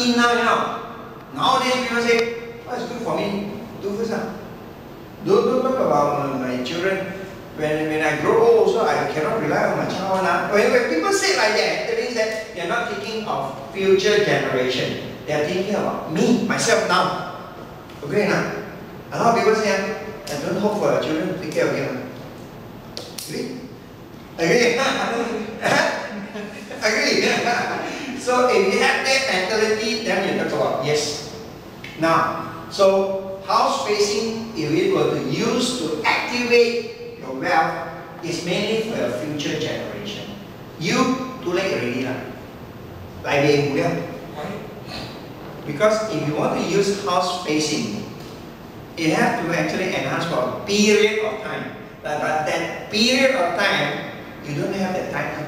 in now, you know. Nowadays people say, what is good for me? Do first. Huh? Don't, don't talk about my children. When, when I grow old also, I cannot rely on my child. Huh? When, when people say like that, that means that they are not thinking of future generation. They are thinking about me, myself now. Okay now? A lot of people say, ah, I don't hope for your children to take care of you. Agree? Agree? Agree? so if you have that mentality, then you talk about yes. Now, so house facing, if we were to use to activate your wealth, is mainly for your future generation. You, too late already lah. Like they Because if you want to use house facing, you have to actually enhance for a period of time. But, but that period of time, you don't have that time.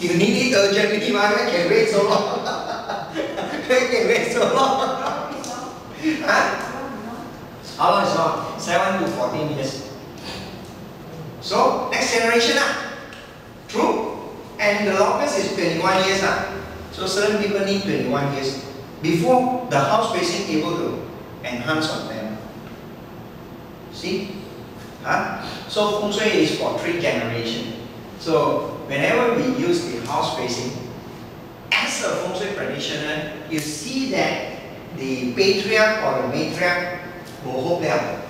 You need it urgently, why can wait so long? can wait so long? huh? How long is long? 7 to 14 years. So, next generation ah. True? And the longest is 21 years ah. So certain people need 21 years before the house facing able to enhance on them. See? Huh? So feng shui is for three generations. So whenever we use the house facing, as a feng shui practitioner, you see that the patriarch or the matriarch will hope them.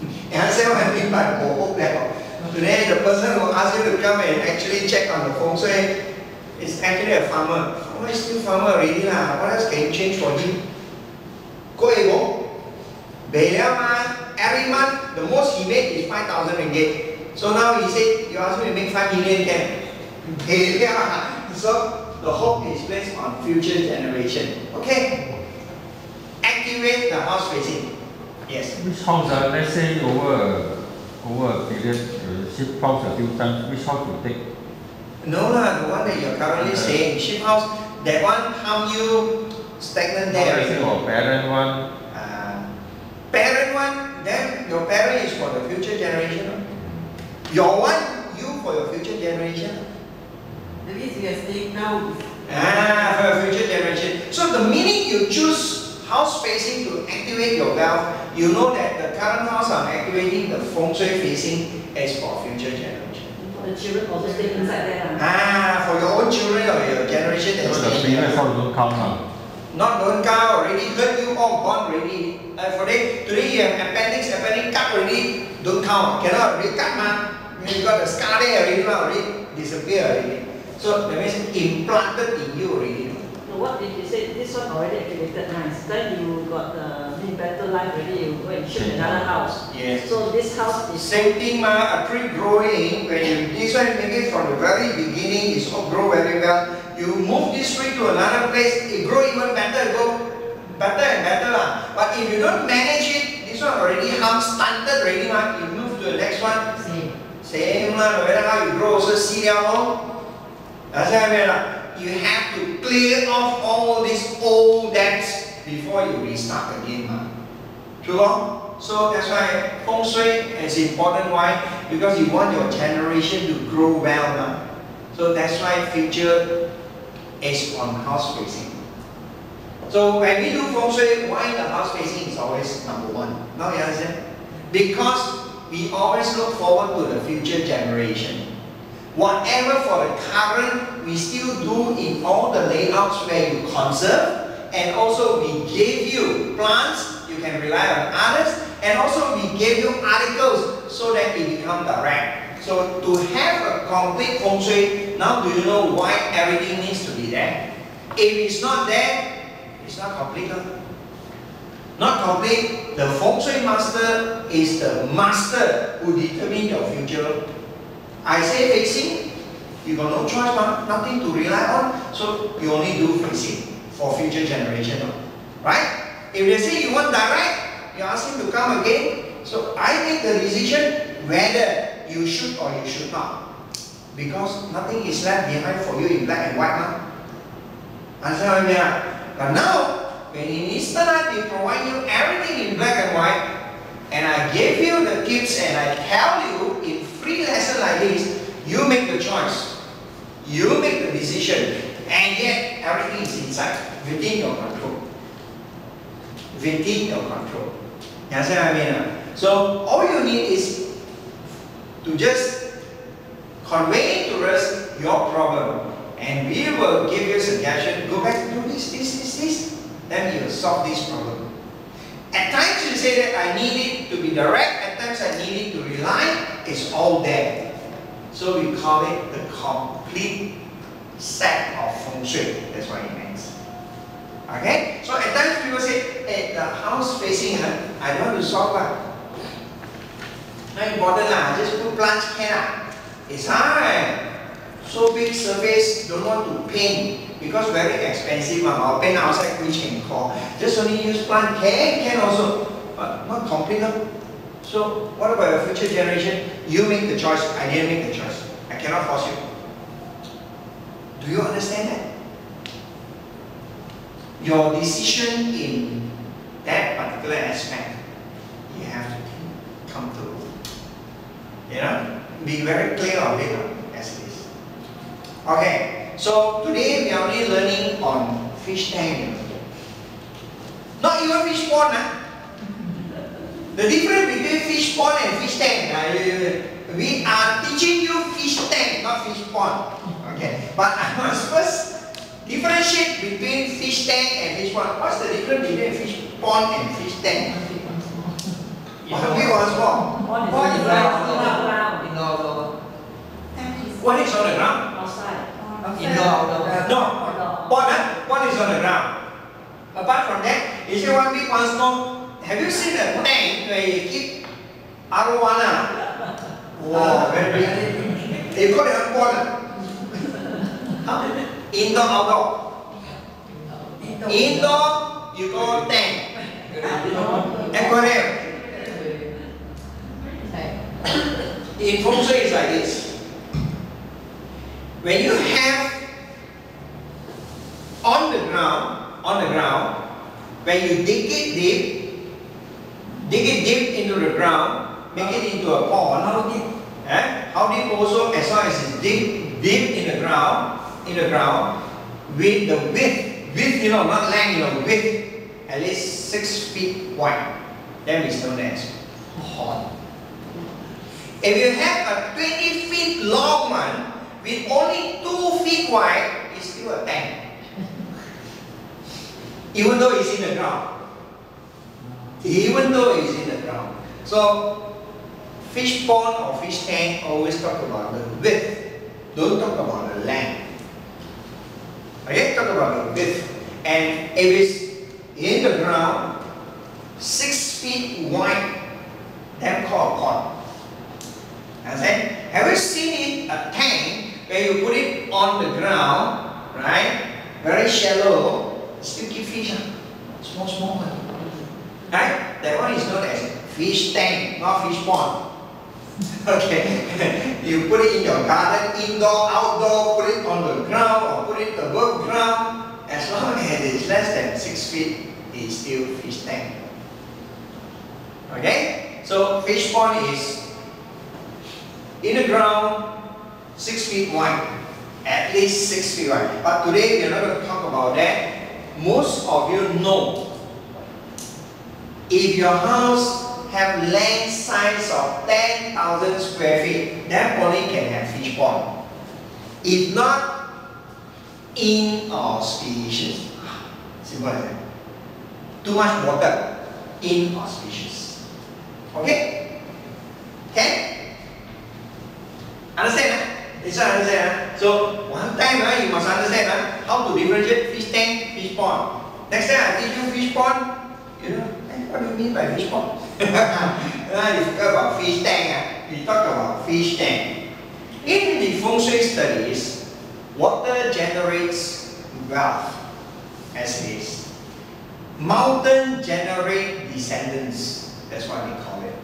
You understand what I mean by will them? Today the person who asks you to come and actually check on the feng shui is actually a farmer. Oh, farmer is still farmer already lah. What else can you change for him? Go able. Every month, the most he made is 5,000 ringgit. So now he said, you ask me to make 5 million can. so the hope is placed on future generation. Okay. Activate the house facing. Yes. Which house, uh, let's say over, over a period, uh, shift house a few times, which house to take? No lah, the one that you're currently okay. saying, shift house, that one harm you stagnant there. Say or parent one. Uh, parent one, then your parent is for the future generation. Your one, you for your future generation. That means we are staying now. Ah, for your future generation. So the minute you choose house facing to activate your wealth, you know that the current house I'm activating the feng shui facing is for future generation. For the children also stay inside there. Ah, for your own children or your generation that so the previous house don't count now. Not don't count already, hurt you all gone already. Uh, for today, today you have appendix, appendix cut already, don't count. Cannot already cut man. You got the scar there already, already disappear already. So that means implanted in you already. So what did you say? This one already activated nice. Then you got the uh, better life already. You go and shift another house. Yes. So this house is same thing, ma. A tree growing when you this one maybe from the very beginning is all grow very well. You move this tree to another place, it grow even better. Go better and better lah. But if you don't manage it, this one already harm stunted already, ma. You move to the next one. Same. Matter how you grow, also see what I mean you have to clear off all these old debts before you restart again. Huh? True? So that's why feng shui is important. Why? Because you want your generation to grow well. Huh? So that's why future is on house facing. So when we do feng shui, why the house facing is always number one? Now you understand? Because we always look forward to the future generation. Whatever for the current, we still do in all the layouts where you conserve, and also we gave you plants, you can rely on others, and also we gave you articles so that it become direct. So to have a complete feng shui, now do you know why everything needs to be there? If it's not there, it's not complete. Not complete, the feng shui master is the master who determine your future I say facing, you got no choice, man. nothing to rely on, so you only do facing for future generation. Right? If they say you want direct, you ask him to come again. So I make the decision whether you should or you should not. Because nothing is left behind for you in black and white. Man. Understand what I mean? But now, when in Eastern Light, they provide you everything in black and white, and I give you the tips and I tell you in free lesson like this, you make the choice. You make the decision. And yet, everything is inside, within your control. Within your control. You understand what I mean? So all you need is to just convey to us your problem and we will give you suggestion, go back do this, this, this, this, then you will solve this problem. At times you say that I need it to be direct, at times I need it to rely, it's all there. So we call it the complete set of feng shui. That's what it means. Okay? So at times people say, hey, the house facing, uh, I don't want to solve that. Not important lah, just put plants can lah. It's hard. So big surface, don't want to paint because very expensive. Uh, paint outside which can call. Just only use plant can, can also. But not complete. lah. So what about future generation? You make the choice, I didn't make the choice. I cannot force you. Do you understand that? Your decision in that particular aspect, you have to come to, you know, be very clear of it uh, is. Okay, so today we are only learning on fish tank. Not even fish pond. Huh? The difference between fish pond and fish tank, uh, we are teaching you fish tank, not fish pond. Okay, but I must first differentiate between fish tank and fish pond. What's the difference between fish pond and fish tank? J1B. Have you seen a tank where you keep arowana? Wow, ah, very big. They call it a pond. Indoor, outdoor. Indoor, you call tank. Aquarium. In feng shui is like this. When you have on the ground, on the ground, when you dig it deep, dig it deep into the ground, make it into a pond. How deep? Eh? How deep also, as long as it's deep, deep in the ground, in the ground, with the width, width, you know, not length, you know, width, at least six feet wide. That is known as pond. If you have a 20 feet long one with only 2 feet wide, it's still a tank. Even though it's in the ground. Even though it's in the ground. So, fish pond or fish tank always talk about the width. Don't talk about the length. Okay, talk about the width. And if it's in the ground, 6 feet wide, then call a pond. Understand? Have you seen it, a tank, where you put it on the ground, right? Very shallow, still keep fish, huh? small, small one. Right? That one is known as fish tank, not fish pond. okay, you put it in your garden, indoor, outdoor, put it on the ground or put it above ground. As long as it's less than six feet, it's still fish tank. Okay? So fish pond is in the ground, six feet wide, at least six feet wide. But today we are not going to talk about that. Most of you know, if your house have land size of 10,000 square feet, that only can have fish pond. If not, inauspicious. Simple as that. Too much water, inauspicious. Okay? Okay? Understand? Eh? This one understand? ah? So one time ah, you must understand ah, how to differentiate fish tank, fish pond. Next time I teach you fish pond, you know, eh, what do you mean by fish pond? ah, you forget about fish tank, ah. we talk about fish tank. In the feng shui studies, water generates wealth as it is. Mountain generate descendants. That's what we call it.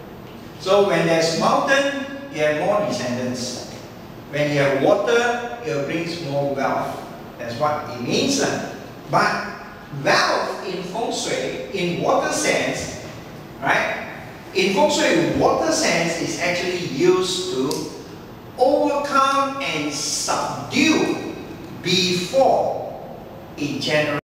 So when there's mountain, you have more descendants. When you have water, it brings more wealth. That's what it means. But wealth in feng shui, in water sense, right? In feng shui, water sense is actually used to overcome and subdue before in January